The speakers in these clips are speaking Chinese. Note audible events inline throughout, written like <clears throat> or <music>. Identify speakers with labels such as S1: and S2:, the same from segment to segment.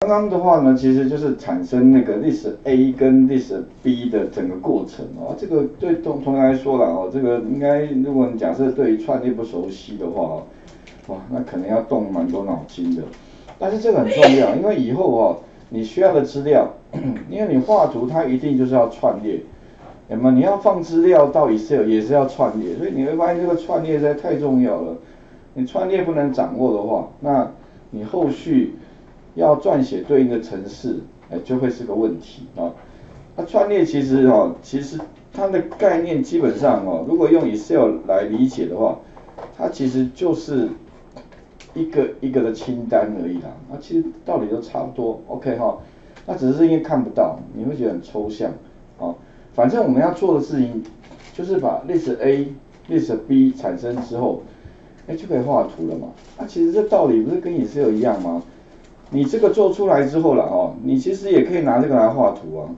S1: 刚刚的话呢，其实就是产生那个历史 A 跟历史 B 的整个过程哦。这个对同同学来说了哦，这个应该如果你假设对于串列不熟悉的话哦，哇，那可能要动蛮多脑筋的。但是这个很重要，<laughs> 因为以后哦，你需要的资料，<coughs> 因为你画图它一定就是要串列，那么你要放资料到 Excel 也是要串列，所以你会发现这个串列实在太重要了。你串列不能掌握的话，那你后续要撰写对应的程式，哎，就会是个问题啊。那串列其实哦，其实它的概念基本上哦，如果用 Excel 来理解的话，它其实就是一个一个的清单而已啦。那其实道理都差不多，OK 哈。那只是因为看不到，你会觉得很抽象啊。反正我们要做的事情，就是把 List A、List B 产生之后。哎，就可以画图了嘛？那其实这道理不是跟 Excel 一样吗？你这个做出来之后了哦，你其实也可以拿这个来画图啊，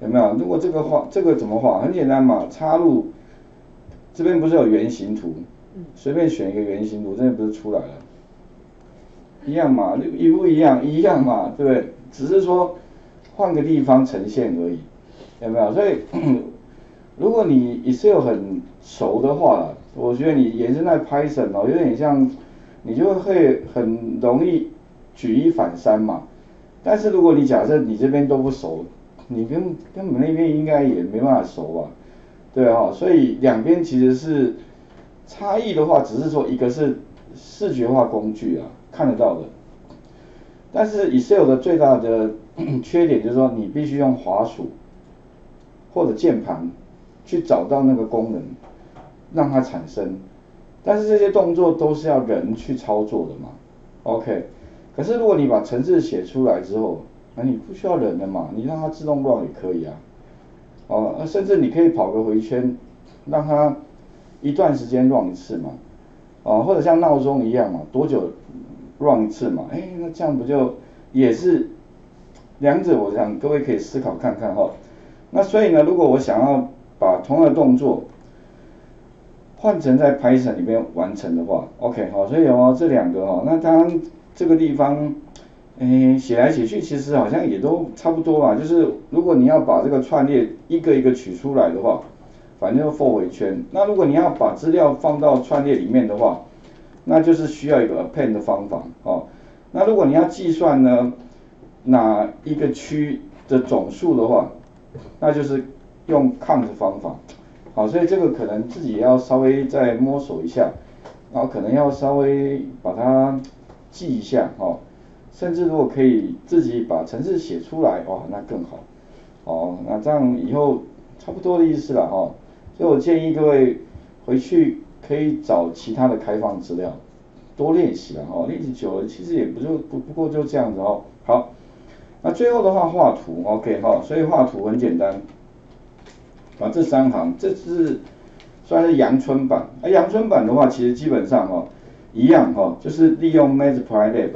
S1: 有没有？如果这个画，这个怎么画？很简单嘛，插入这边不是有圆形图？随便选一个圆形图，这边不是出来了？一样嘛，一不一样？一样嘛，对不对？只是说换个地方呈现而已，有没有？所以 <clears throat> 如果你 Excel 很熟的话，我觉得你延伸在 Python 哦，有点像，你就会很容易举一反三嘛。但是如果你假设你这边都不熟，你跟跟我们那边应该也没办法熟啊，对啊，所以两边其实是差异的话，只是说一个是视觉化工具啊，看得到的。但是 Excel 的最大的 <clears throat> 缺点就是说，你必须用滑鼠或者键盘去找到那个功能。让它产生，但是这些动作都是要人去操作的嘛，OK？可是如果你把程式写出来之后，那你不需要人的嘛，你让它自动 run 也可以啊，哦，甚至你可以跑个回圈，让它一段时间 run 一次嘛，哦，或者像闹钟一样嘛，多久 run 一次嘛？哎，那这样不就也是两者？我想各位可以思考看看哈。那所以呢，如果我想要把同样的动作，换成在 Python 里面完成的话，OK 好，所以哦这两个哈，那当然这个地方，诶写来写去其实好像也都差不多吧，就是如果你要把这个串列一个一个取出来的话，反正就 for 回圈。那如果你要把资料放到串列里面的话，那就是需要一个 append 的方法哦。那如果你要计算呢哪一个区的总数的话，那就是用 count 方法。好，所以这个可能自己要稍微再摸索一下，然后可能要稍微把它记一下哈，甚至如果可以自己把程式写出来，哇，那更好。哦，那这样以后差不多的意思了哈。所以我建议各位回去可以找其他的开放资料，多练习了哈，练习久了其实也不就不不过就这样子哦。好，那最后的话画图，OK 哈，所以画图很简单。把，这三行，这是算是阳春版。而阳春版的话，其实基本上哈，一样哈，就是利用 Matplotlib。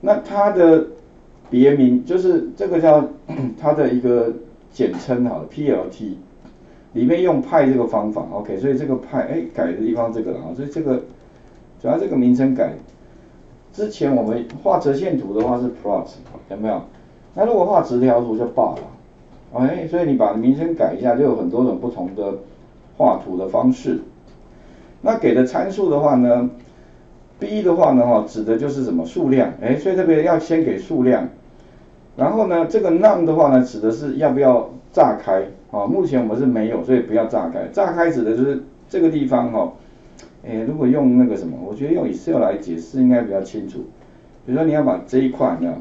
S1: 那它的别名就是这个叫 <clears throat> 它的一个简称哈，PLT，里面用派这个方法，OK，所以这个派哎改的地方这个了啊，所以这个主要这个名称改。之前我们画折线图的话是 Plot，有没有？那如果画直条图就 Bar 了。哎，所以你把名称改一下，就有很多种不同的画图的方式。那给的参数的话呢，b 的话呢哈，指的就是什么数量，哎，所以特别要先给数量。然后呢，这个 none 的话呢，指的是要不要炸开啊？目前我们是没有，所以不要炸开。炸开指的就是这个地方哈，哎，如果用那个什么，我觉得用 Excel 来解释应该比较清楚。比如说你要把这一块呢，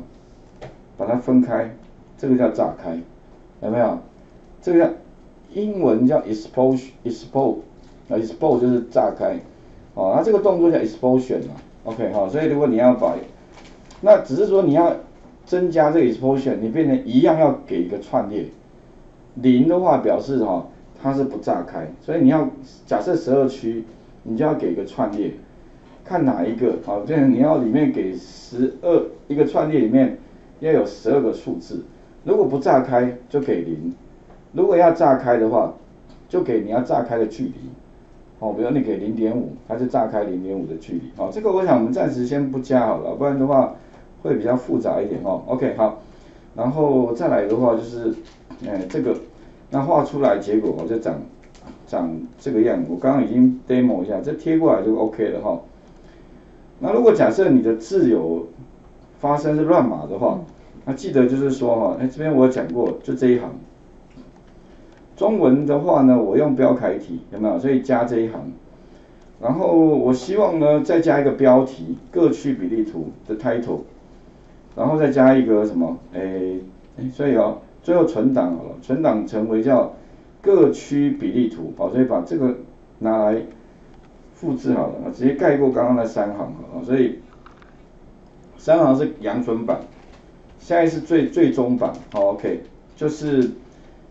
S1: 把它分开，这个叫炸开。有没有？这个叫英文叫 expose，expose，啊 expose 就是炸开，哦，那这个动作叫 explosion 嘛，OK 哈，所以如果你要把，那只是说你要增加这个 explosion，你变成一样要给一个串列，零的话表示哈它是不炸开，所以你要假设十二区，你就要给一个串列，看哪一个，好，这样你要里面给十二一个串列里面要有十二个数字。如果不炸开就给零，如果要炸开的话，就给你要炸开的距离，哦，比如你给零点五，它就炸开零点五的距离，哦，这个我想我们暂时先不加好了，不然的话会。比较复杂一点哦。OK 好，然后再来的话就是，哎这个，那画出来结果就长长这个样子，我刚刚已经 demo 一下，这贴过来就 OK 了哈。那如果假设你的字有发生是乱码的话，那记得就是说哈，哎这边我讲过，就这一行。中文的话呢，我用标楷体有没有？所以加这一行。然后我希望呢，再加一个标题，各区比例图的 title，然后再加一个什么？哎哎，所以哦，最后存档好了，存档成为叫各区比例图，好，所以把这个拿来复制好了，直接盖过刚刚那三行啊，所以三行是阳春版，下一是最最终版，好，OK，就是。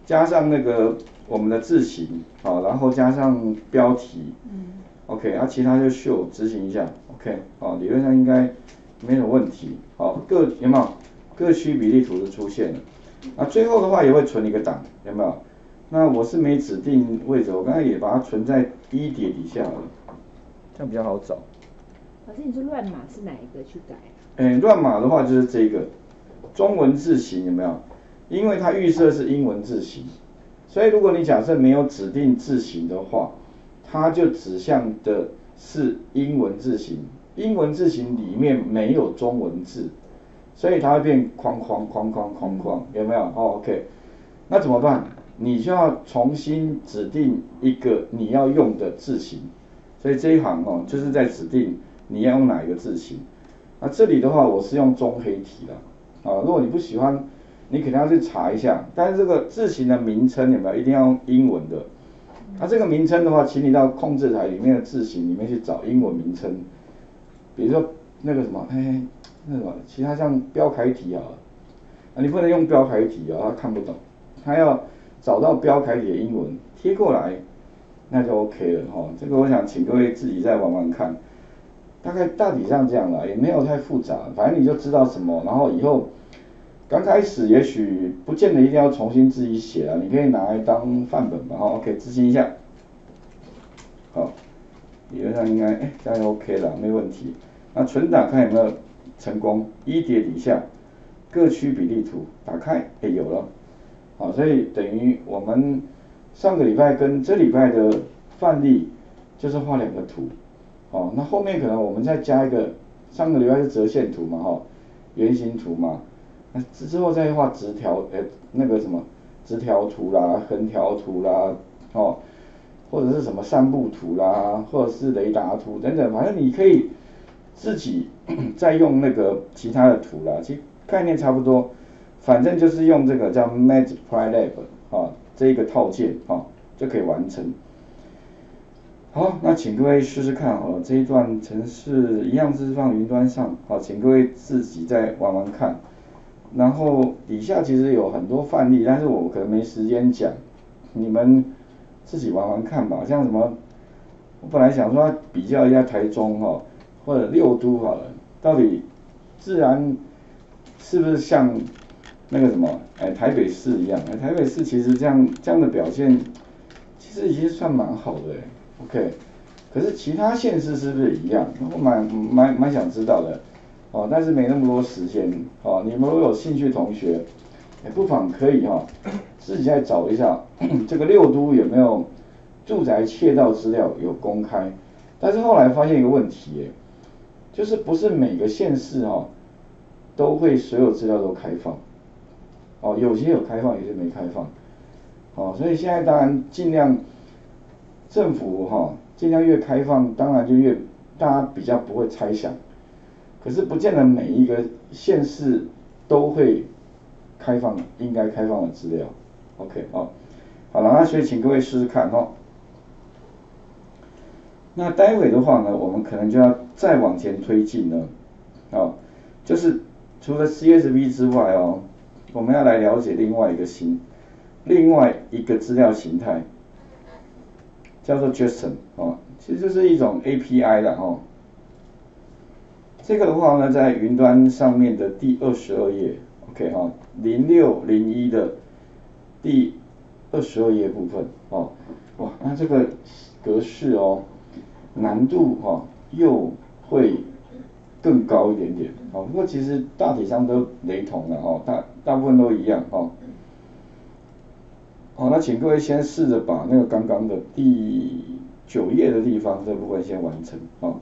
S1: 加上那个我们的字型，好，然后加上标题，嗯，OK，啊，其他就秀执行一下，OK，好，理论上应该没有问题，好，各有没有各区比例图都出现了，那，最后的话也会存一个档，有没有？那我是没指定位置，我刚才也把它存在一叠底下了，这样比较好找。
S2: 老师，你说乱码是哪一个去改？
S1: 哎，乱码的话就是这个中文字型有没有？因为它预设是英文字型，所以如果你假设没有指定字型的话，它就指向的是英文字型。英文字型里面没有中文字，所以它会变框框框框框框，有没有？哦，OK，那怎么办？你就要重新指定一个你要用的字型。所以这一行哦，就是在指定你要用哪一个字型。那这里的话，我是用中黑体了。啊，如果你不喜欢。你肯定要去查一下，但是这个字形的名称有没有一定要用英文的？那这个名称的话，请你到控制台里面的字形里面去找英文名称，比如说那个什么，哎，那什么，其他像标楷体啊，啊，你不能用标楷体啊，他看不懂，他要找到标楷体的英文贴过来，那就 OK 了哈。这个我想请各位自己再玩玩看，大概大体上这样了，也没有太复杂，反正你就知道什么，然后以后。刚开始也许不见得一定要重新自己写啊，你可以拿来当范本嘛，哈，OK，执行一下，好，理论上应该，哎，这样 OK 了，没问题。那存档看有没有成功，一叠底下各区比例图打开，哎，有了，好，所以等于我们上个礼拜跟这礼拜的范例就是画两个图，好，那后面可能我们再加一个，上个礼拜是折线图嘛，哈，圆形图嘛。之之后再画直条，呃，那个什么直条图啦、横条图啦，哦，或者是什么散步图啦，或者是雷达图等等，反正你可以自己 <coughs> 再用那个其他的图啦，其概念差不多，反正就是用这个叫 Magic p r y Lab 啊这一个套件啊就可以完成。好，那请各位试试看哦，这一段程式一样是放云端上，好，请各位自己再玩玩看。然后底下其实有很多范例，但是我可能没时间讲，你们自己玩玩看吧。像什么，我本来想说比较一下台中哈，或者六都好了，到底自然是不是像那个什么，哎台北市一样？哎台北市其实这样这样的表现，其实已经算蛮好的，OK。可是其他县市是不是一样？我蛮蛮蛮想知道的。哦，但是没那么多时间，哦，你们如果有兴趣同学，也不妨可以哈，自己再找一下这个六都有没有住宅窃盗资料有公开，但是后来发现一个问题，就是不是每个县市哈都会所有资料都开放，哦，有些有开放，有些没开放，哦，所以现在当然尽量政府哈尽量越开放，当然就越大家比较不会猜想。可是不见得每一个县市都会开放应该开放的资料，OK 哦，好了，那所以请各位试试看哦。那待会的话呢，我们可能就要再往前推进了，哦，就是除了 CSV 之外哦，我们要来了解另外一个新另外一个资料形态，叫做 JSON 哦，其实就是一种 API 了哦。这个的话呢，在云端上面的第二十二页，OK 哈，零六零一的第二十二页部分，哦，哇，那这个格式哦，难度哈又会更高一点点，好，不过其实大体上都雷同的哈，大大部分都一样哈。好，那请各位先试着把那个刚刚的第九页的地方这部分先完成啊。